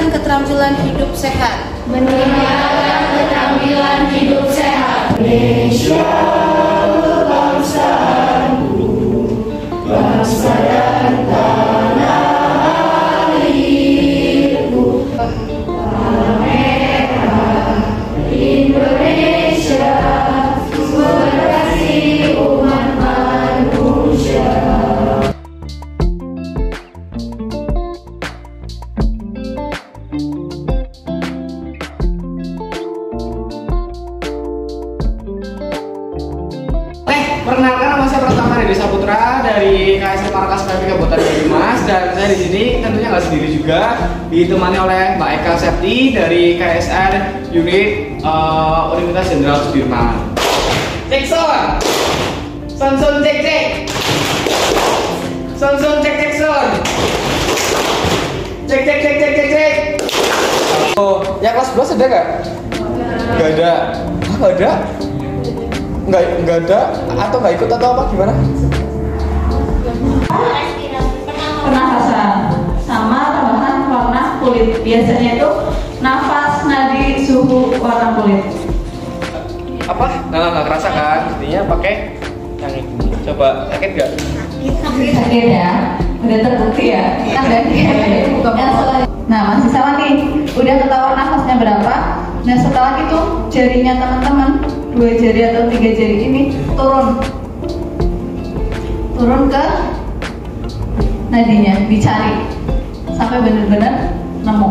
Meningkatkan keterampilan hidup sehat. Meningkatkan keterampilan hidup sehat. Indonesia bangsaku, bangsa tanah airku. Dedi Saputra dari KSL Markas PMI Kabupaten Banyumas dan saya di sini tentunya nggak sendiri juga ditemani oleh Mbak Eka Septi dari KSR Unit eh, Universitas Jenderal Sudirman. Cek son, son son cek cek, son son cek cek son, cek cek cek cek cek cek. Oh, yang kelas 11 ada nggak? Nggak ada. Ah, nggak ada? Nggak nggak ada? Atau nggak ikut atau apa? Gimana? pernafasan sama tambahan warna kulit? Biasanya itu nafas nadi suhu warna kulit. Apa? Nggak nggak kerasa kan? Intinya pakai yang ini. Coba sakit nggak? sakit ya. Udah terbukti ya. Dan yang selanjutnya nah masih sama nih. Udah ketahuan nafasnya berapa? Nah setelah itu jarinya teman-teman dua jari atau tiga jari ini turun. Turun ke nadinya dicari. Sampai benar-benar nemu.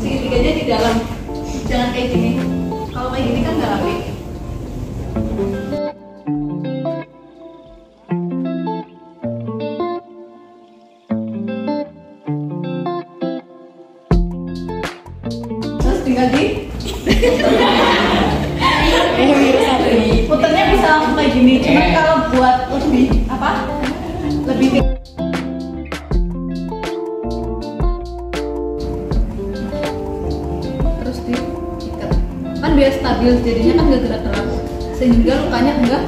Segitiganya di dalam. Jangan kayak gini gini cuma kalau buat lebih apa? Lebih terus diikat kan biar stabil jadinya kan nggak gerak-gerak. Sehingga lukanya enggak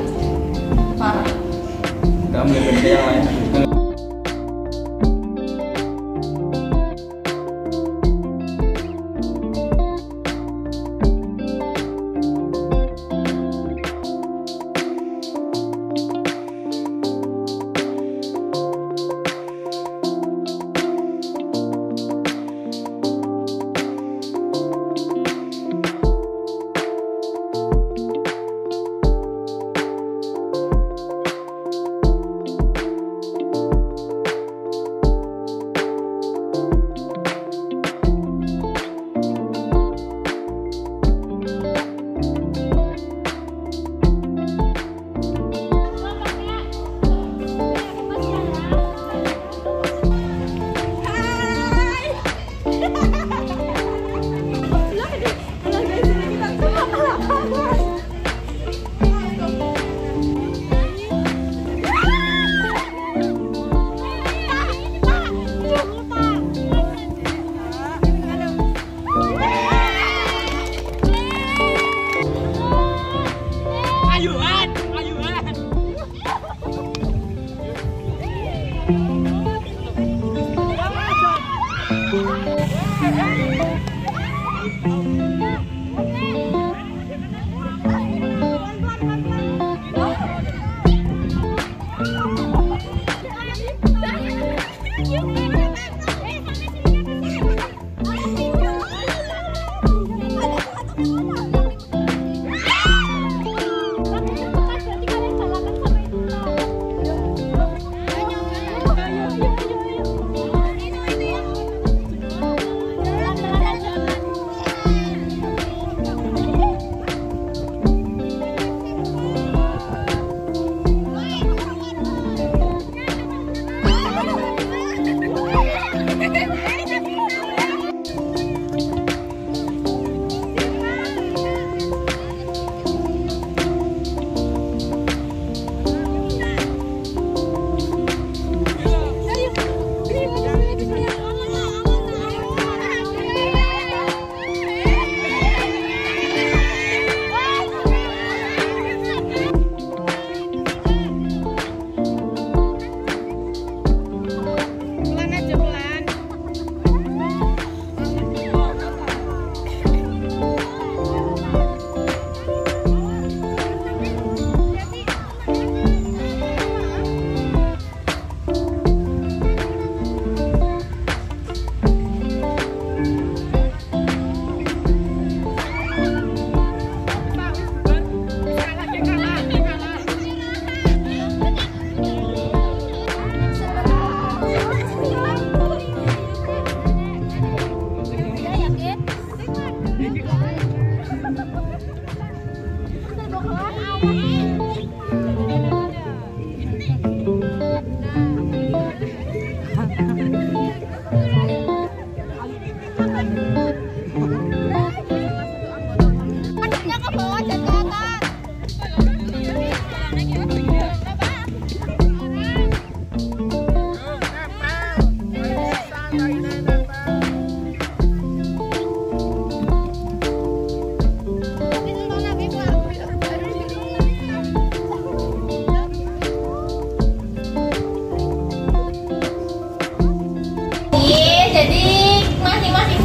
parah. Benda yang lain.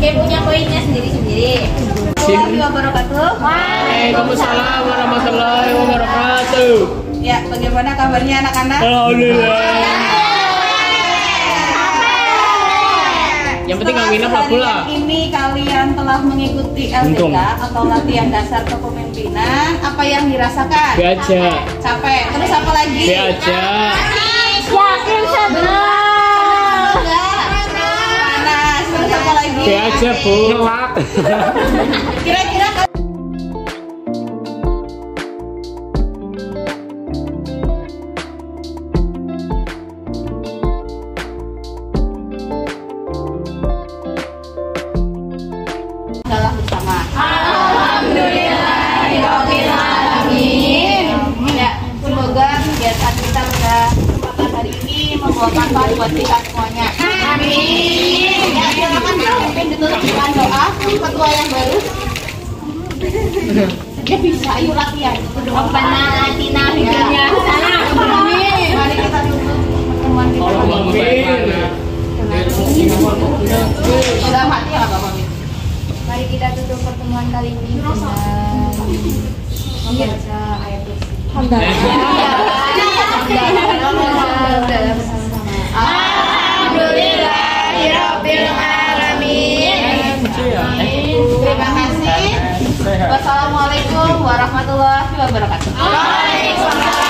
Game punya poinnya sendiri-sendiri. Warahmatullahi wabarakatuh. Waalaikumsalam warahmatullahi wabarakatuh. Ya, bagaimana kabarnya anak-anak? Alhamdulillah. Yang penting nggak nginep lah pula. Ini kalian telah mengikuti Untung. LTK atau latihan dasar kepemimpinan. Apa yang dirasakan? Aja. Capek. Terus apa lagi? Be aja. Yakin lagi? Be aja, Bu. Ngelak. Kira-kira. Ya, semoga kegiatan kita pada kesempatan hari ini membawa manfaat buat kita semuanya. Amin. Ya, silakan mungkin ditutup dengan doa ketua yang baru. Dia bisa, ayo latihan. Rabbana atina fid dunya hasanah. Amin. Mari kita tutup pertemuan kita. Dalam hati ya Bapak Min? Mari kita tutup pertemuan kali ini dengan membaca ayat kursi. Terima kasih. Wassalamualaikum warahmatullahi wabarakatuh. Jaya.